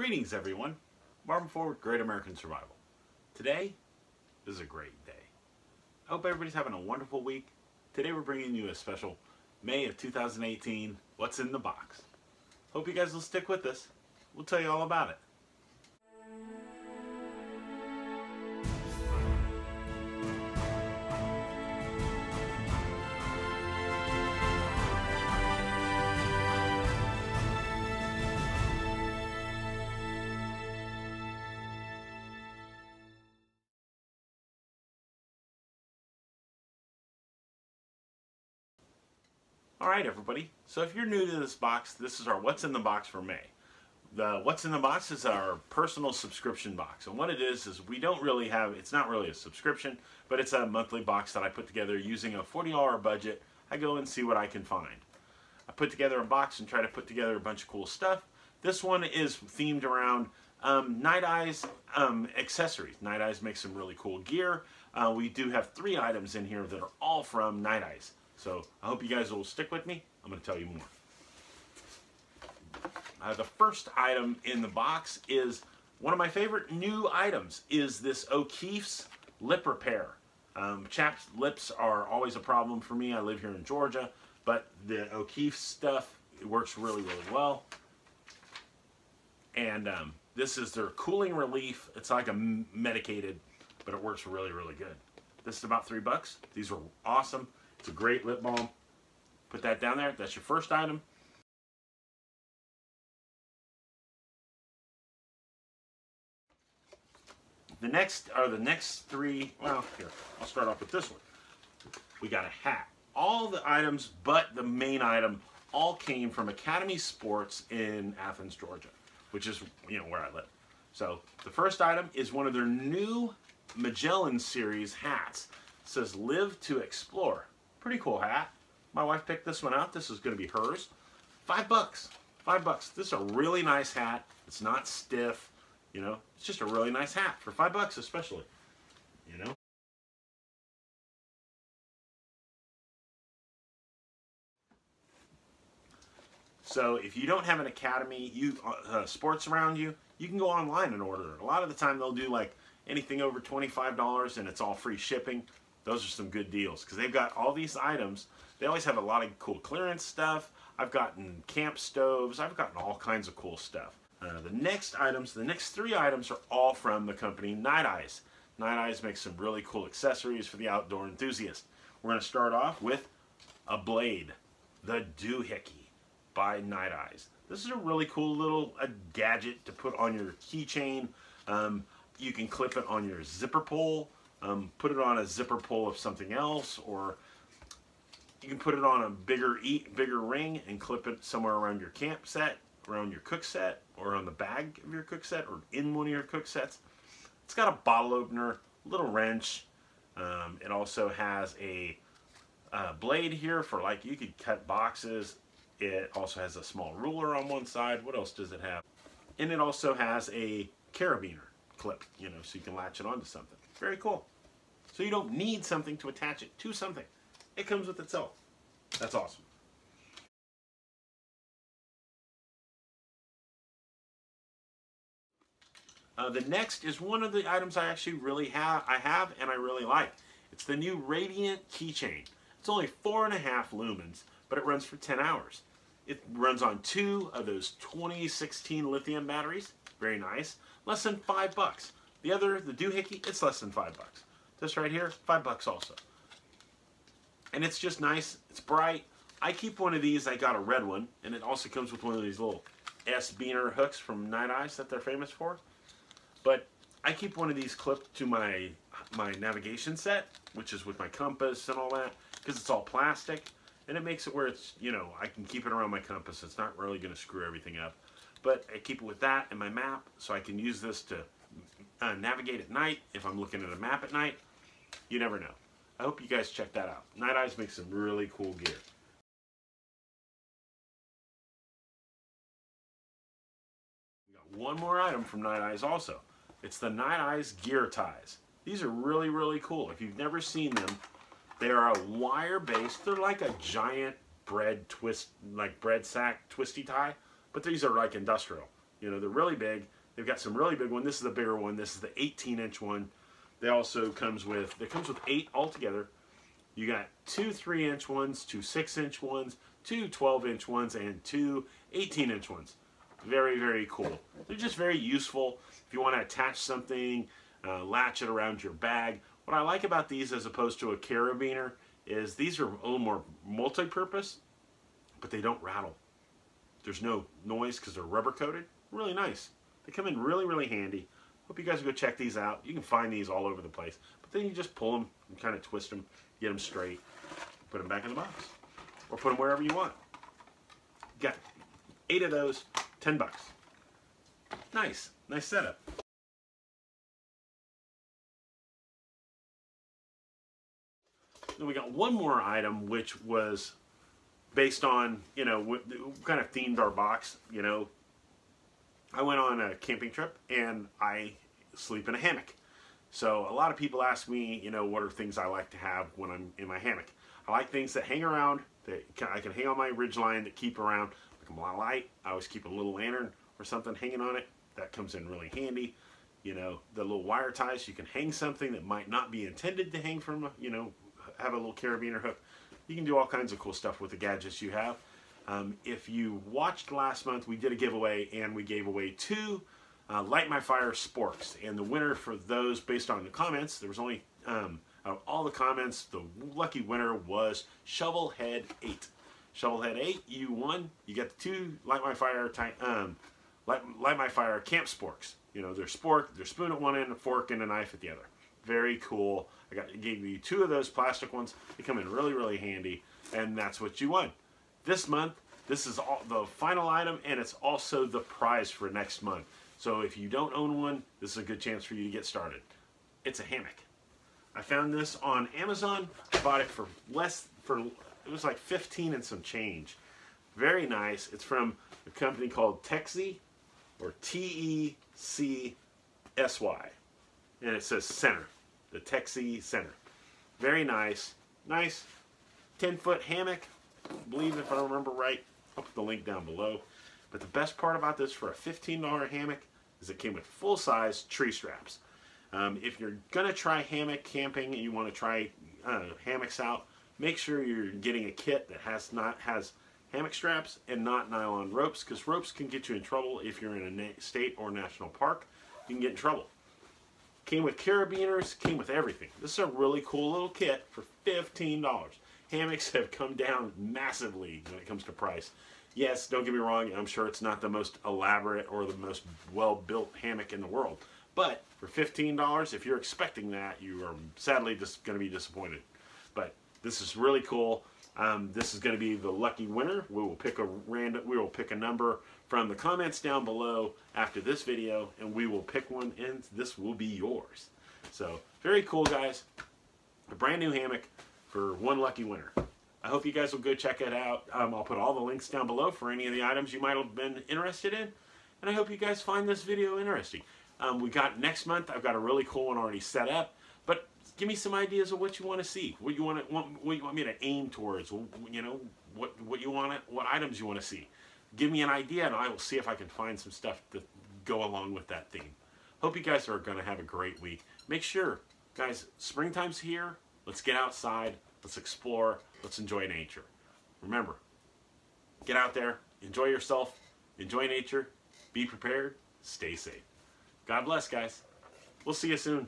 Greetings everyone, Marvin Ford, Great American Survival. Today is a great day. I hope everybody's having a wonderful week. Today we're bringing you a special May of 2018, What's in the Box. Hope you guys will stick with us. We'll tell you all about it. Alright everybody, so if you're new to this box, this is our What's in the Box for May. The What's in the Box is our personal subscription box. And what it is, is we don't really have, it's not really a subscription, but it's a monthly box that I put together using a $40 budget. I go and see what I can find. I put together a box and try to put together a bunch of cool stuff. This one is themed around um, Nite Ize um, accessories. Nite Ize makes some really cool gear. Uh, we do have three items in here that are all from Nite Ize. So I hope you guys will stick with me. I'm going to tell you more. Uh, the first item in the box is one of my favorite new items is this O'Keeffe's lip repair. Um, chapped lips are always a problem for me. I live here in Georgia, but the O'Keefe stuff it works really, really well. And um, this is their cooling relief. It's like a medicated, but it works really, really good. This is about three bucks. These are awesome. It's a great lip balm. Put that down there. That's your first item. The next are the next three. Well, here, I'll start off with this one. We got a hat. All the items but the main item all came from Academy Sports in Athens, Georgia, which is, you know, where I live. So the first item is one of their new Magellan series hats. It says live to explore. Pretty cool hat. My wife picked this one out. This is going to be hers. Five bucks. Five bucks. This is a really nice hat. It's not stiff. You know, it's just a really nice hat for five bucks especially. You know? So if you don't have an academy, you uh, uh sports around you, you can go online and order. A lot of the time they'll do like anything over $25 and it's all free shipping those are some good deals because they've got all these items. They always have a lot of cool clearance stuff. I've gotten camp stoves. I've gotten all kinds of cool stuff. Uh, the next items, the next three items are all from the company Nite Ize. Nite Ize makes some really cool accessories for the outdoor enthusiast. We're going to start off with a blade, the doohickey by Nite Ize. This is a really cool little a gadget to put on your keychain. Um, you can clip it on your zipper pull um, put it on a zipper pull of something else, or you can put it on a bigger eat, bigger ring and clip it somewhere around your camp set, around your cook set, or on the bag of your cook set, or in one of your cook sets. It's got a bottle opener, little wrench. Um, it also has a blade here for like you could cut boxes. It also has a small ruler on one side. What else does it have? And it also has a carabiner clip, you know, so you can latch it onto something. Very cool. So you don't need something to attach it to something. It comes with itself. That's awesome. Uh, the next is one of the items I actually really have, I have and I really like. It's the new Radiant keychain. It's only four and a half lumens, but it runs for 10 hours. It runs on two of those 2016 lithium batteries. Very nice. Less than five bucks. The other, the doohickey, it's less than five bucks. This right here, five bucks also. And it's just nice. It's bright. I keep one of these. I got a red one, and it also comes with one of these little S-Biner hooks from Nite Ize that they're famous for. But I keep one of these clipped to my my navigation set, which is with my compass and all that, because it's all plastic, and it makes it where it's, you know, I can keep it around my compass. It's not really going to screw everything up. But I keep it with that and my map, so I can use this to uh, navigate at night, if I'm looking at a map at night, you never know. I hope you guys check that out. Nite Ize makes some really cool gear. We got one more item from Nite Ize also. It's the Nite Ize gear ties. These are really, really cool. If you've never seen them, they are a wire-based, they're like a giant bread twist, like bread sack twisty tie, but these are like industrial. You know, they're really big. They've got some really big one. This is the bigger one. This is the 18 inch one. They also comes with, it comes with eight altogether. You got two three inch ones, two six inch ones, two 12 inch ones, and two 18 inch ones. Very, very cool. They're just very useful if you want to attach something, uh, latch it around your bag. What I like about these as opposed to a carabiner is these are a little more multi-purpose, but they don't rattle. There's no noise because they're rubber coated. Really nice. They come in really, really handy. Hope you guys go check these out. You can find these all over the place. But then you just pull them and kind of twist them, get them straight, put them back in the box. Or put them wherever you want. Got eight of those, 10 bucks. Nice, nice setup. Then we got one more item which was based on, you know, what, kind of themed our box, you know. I went on a camping trip and I sleep in a hammock. So a lot of people ask me, you know, what are things I like to have when I'm in my hammock. I like things that hang around, that I can hang on my ridge line that keep around. Like a light, I always keep a little lantern or something hanging on it. That comes in really handy. You know, the little wire ties, you can hang something that might not be intended to hang from, you know, have a little carabiner hook. You can do all kinds of cool stuff with the gadgets you have. Um, if you watched last month, we did a giveaway and we gave away two uh, Light My Fire sporks. And the winner for those, based on the comments, there was only, um, out of all the comments, the lucky winner was Shovelhead 8. Shovelhead 8, you won. You get the two Light My Fire um, Light, Light My Fire camp sporks. You know, they're spork, they're spoon at one end, a fork, and a knife at the other. Very cool. I got gave you two of those plastic ones. They come in really, really handy, and that's what you won. This month, this is all the final item, and it's also the prize for next month. So if you don't own one, this is a good chance for you to get started. It's a hammock. I found this on Amazon. I bought it for less, for it was like 15 and some change. Very nice. It's from a company called Tecsi, or T-E-C-S-Y. And it says center the Tecsi Center. Very nice. Nice 10 foot hammock. Believe if I remember right. I'll put the link down below. But the best part about this for a $15 hammock is it came with full size tree straps. Um, if you're going to try hammock camping and you want to try uh, hammocks out, make sure you're getting a kit that has not has hammock straps and not nylon ropes because ropes can get you in trouble if you're in a state or national park. You can get in trouble. Came with carabiners, came with everything. This is a really cool little kit for $15. Hammocks have come down massively when it comes to price. Yes, don't get me wrong, I'm sure it's not the most elaborate or the most well-built hammock in the world. But for $15, if you're expecting that, you are sadly just going to be disappointed. But this is really cool. Um, this is going to be the lucky winner. We will pick a random. We will pick a number from the comments down below after this video, and we will pick one, and this will be yours. So very cool, guys. A brand new hammock for one lucky winner. I hope you guys will go check it out. Um, I'll put all the links down below for any of the items you might have been interested in. And I hope you guys find this video interesting. Um, we got next month, I've got a really cool one already set up. But give me some ideas of what you want to see. What you want to want, what you want me to aim towards. You know, what what you want to, what items you want to see. Give me an idea and I will see if I can find some stuff to go along with that theme. Hope you guys are going to have a great week. Make sure, guys, springtime's here. Let's get outside. Let's explore. Let's enjoy nature. Remember, get out there, enjoy yourself, enjoy nature, be prepared, stay safe. God bless, guys. We'll see you soon.